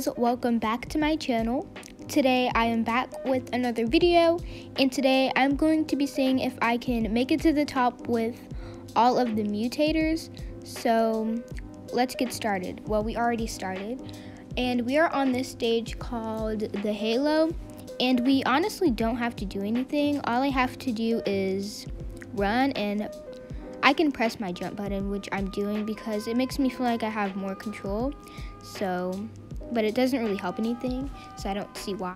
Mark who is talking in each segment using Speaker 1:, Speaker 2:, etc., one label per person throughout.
Speaker 1: guys, welcome back to my channel. Today I am back with another video and today I'm going to be seeing if I can make it to the top with all of the mutators. So let's get started. Well, we already started and we are on this stage called the Halo and we honestly don't have to do anything. All I have to do is run and I can press my jump button, which I'm doing because it makes me feel like I have more control. So, but it doesn't really help anything, so I don't see why.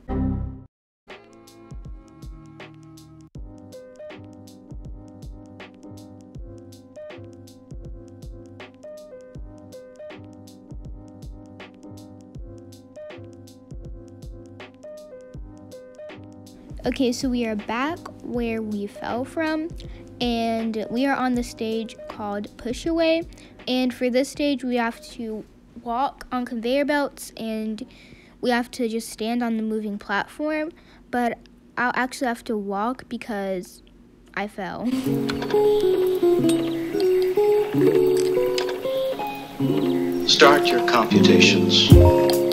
Speaker 1: Okay, so we are back where we fell from and we are on the stage called Push Away. And for this stage, we have to walk on conveyor belts and we have to just stand on the moving platform. But I'll actually have to walk because I fell.
Speaker 2: Start your computations.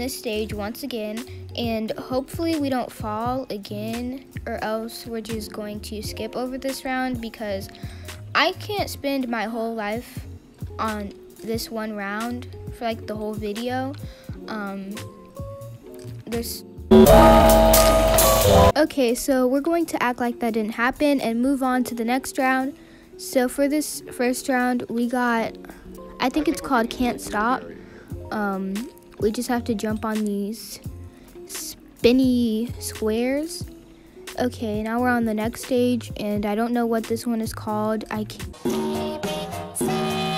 Speaker 1: This stage once again, and hopefully we don't fall again, or else we're just going to skip over this round because I can't spend my whole life on this one round for like the whole video. Um, there's Okay, so we're going to act like that didn't happen and move on to the next round. So for this first round, we got, I think it's called Can't Stop um, we just have to jump on these spinny squares. Okay, now we're on the next stage, and I don't know what this one is called. I can't.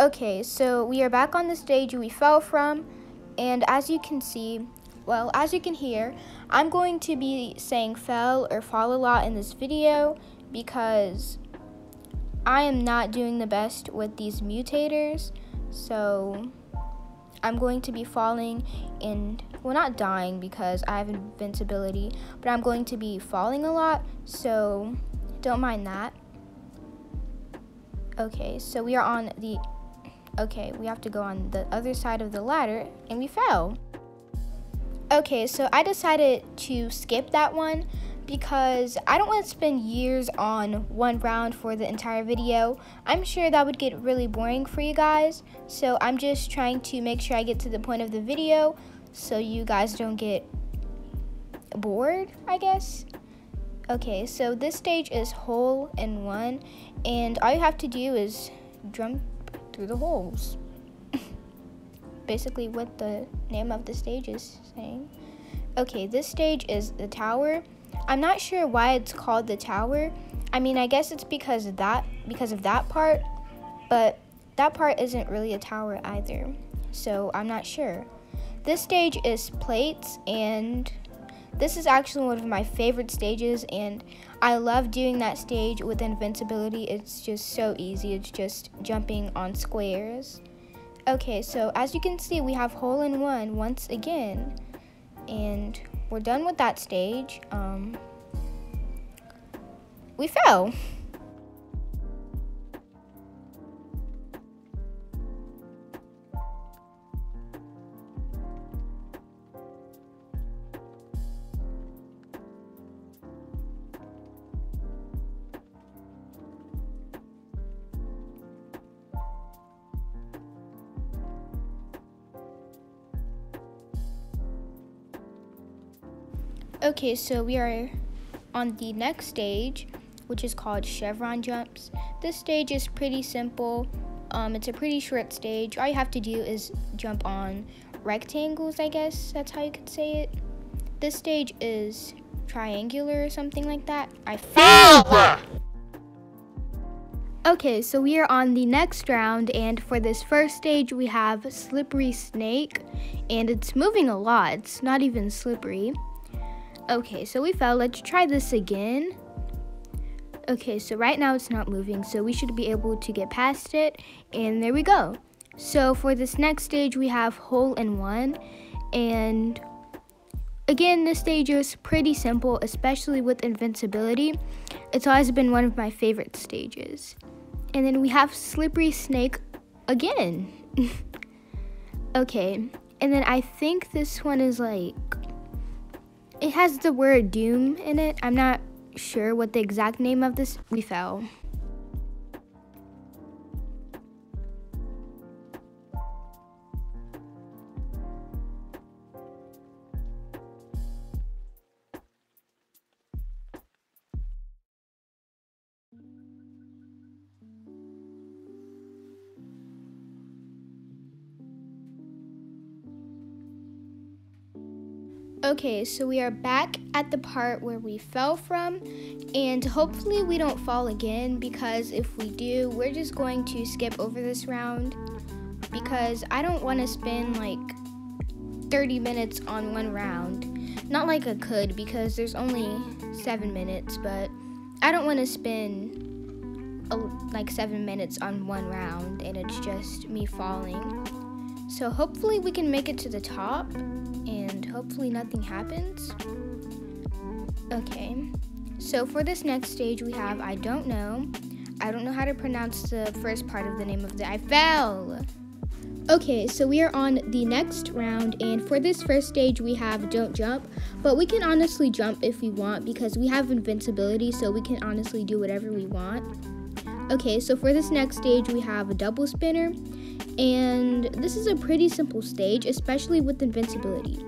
Speaker 1: Okay, so we are back on the stage we fell from, and as you can see, well, as you can hear, I'm going to be saying fell or fall a lot in this video because I am not doing the best with these mutators, so I'm going to be falling and, well, not dying because I have invincibility, but I'm going to be falling a lot, so don't mind that. Okay, so we are on the Okay, we have to go on the other side of the ladder, and we fell. Okay, so I decided to skip that one because I don't want to spend years on one round for the entire video. I'm sure that would get really boring for you guys, so I'm just trying to make sure I get to the point of the video so you guys don't get bored, I guess. Okay, so this stage is hole in one, and all you have to do is jump through the holes. Basically what the name of the stage is saying. Okay, this stage is the tower. I'm not sure why it's called the tower. I mean, I guess it's because of that because of that part, but that part isn't really a tower either. So, I'm not sure. This stage is plates and this is actually one of my favorite stages, and I love doing that stage with invincibility. It's just so easy. It's just jumping on squares. Okay, so as you can see, we have hole in one once again, and we're done with that stage. Um, we fell. Okay, so we are on the next stage, which is called Chevron Jumps. This stage is pretty simple. Um, it's a pretty short stage. All you have to do is jump on rectangles, I guess that's how you could say it. This stage is triangular or something like that. I failed! Okay, so we are on the next round, and for this first stage, we have Slippery Snake, and it's moving a lot. It's not even slippery. Okay, so we fell. Let's try this again. Okay, so right now it's not moving, so we should be able to get past it, and there we go. So for this next stage, we have Hole in One, and again, this stage is pretty simple, especially with invincibility. It's always been one of my favorite stages. And then we have Slippery Snake again. okay, and then I think this one is like, it has the word doom in it. I'm not sure what the exact name of this. We fell. Okay, so we are back at the part where we fell from, and hopefully we don't fall again because if we do, we're just going to skip over this round because I don't want to spend like 30 minutes on one round. Not like I could because there's only seven minutes, but I don't want to spend a, like seven minutes on one round and it's just me falling. So hopefully we can make it to the top hopefully nothing happens. Okay, so for this next stage we have I don't know. I don't know how to pronounce the first part of the name of the I fell. Okay, so we are on the next round, and for this first stage, we have Don't Jump, but we can honestly jump if we want because we have invincibility, so we can honestly do whatever we want. Okay, so for this next stage, we have a double spinner, and this is a pretty simple stage, especially with invincibility.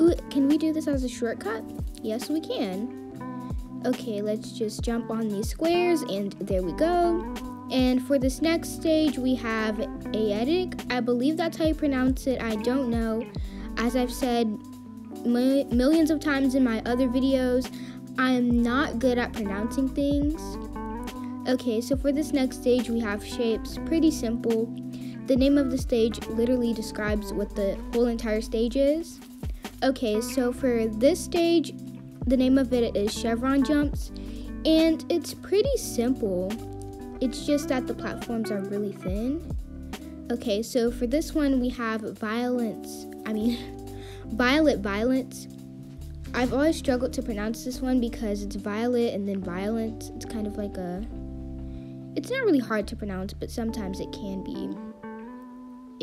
Speaker 1: Ooh, can we do this as a shortcut? Yes, we can. Okay, let's just jump on these squares, and there we go. And for this next stage, we have Aetic. I believe that's how you pronounce it. I don't know. As I've said millions of times in my other videos, I'm not good at pronouncing things. Okay, so for this next stage, we have shapes. Pretty simple. The name of the stage literally describes what the whole entire stage is. Okay, so for this stage, the name of it is Chevron Jumps, and it's pretty simple. It's just that the platforms are really thin. Okay, so for this one, we have Violence. I mean, Violet Violence. I've always struggled to pronounce this one because it's violet and then violence. It's kind of like a. It's not really hard to pronounce, but sometimes it can be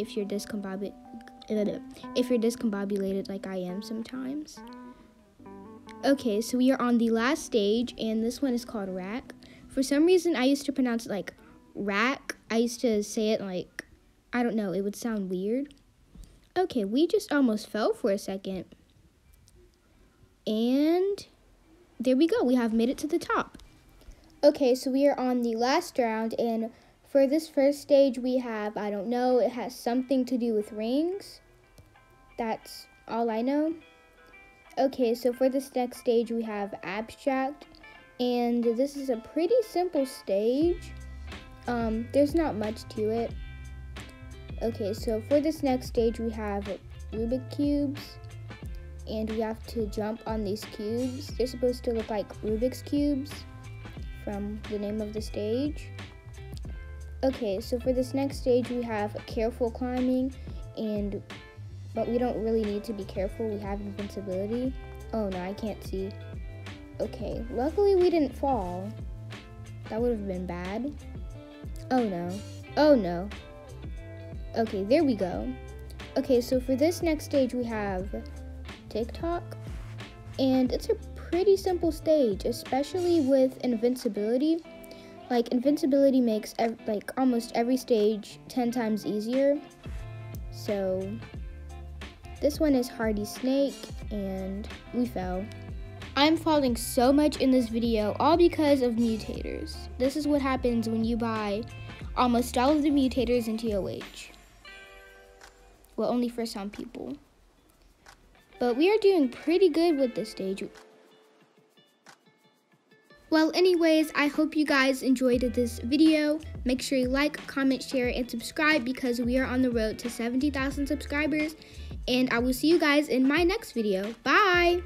Speaker 1: if you're discombobulated if you're discombobulated like I am sometimes. Okay, so we are on the last stage and this one is called rack. For some reason I used to pronounce it like rack. I used to say it like I don't know, it would sound weird. Okay, we just almost fell for a second. And there we go. We have made it to the top. Okay, so we are on the last round and for this first stage, we have, I don't know, it has something to do with rings. That's all I know. Okay, so for this next stage, we have abstract. And this is a pretty simple stage. Um, there's not much to it. Okay, so for this next stage, we have Rubik cubes. And we have to jump on these cubes. They're supposed to look like Rubik's cubes from the name of the stage. Okay, so for this next stage, we have careful climbing, and but we don't really need to be careful. We have invincibility. Oh no, I can't see. Okay, luckily we didn't fall. That would have been bad. Oh no. Oh no. Okay, there we go. Okay, so for this next stage, we have TikTok, and it's a pretty simple stage, especially with invincibility like invincibility makes ev- like almost every stage 10 times easier. So this one is Hardy Snake and we fell. I'm falling so much in this video, all because of mutators. This is what happens when you buy almost all of the mutators in TOH. Well, only for some people. But we are doing pretty good with this stage. Well, anyways, I hope you guys enjoyed this video. Make sure you like, comment, share, and subscribe because we are on the road to 70,000 subscribers. And I will see you guys in my next video. Bye!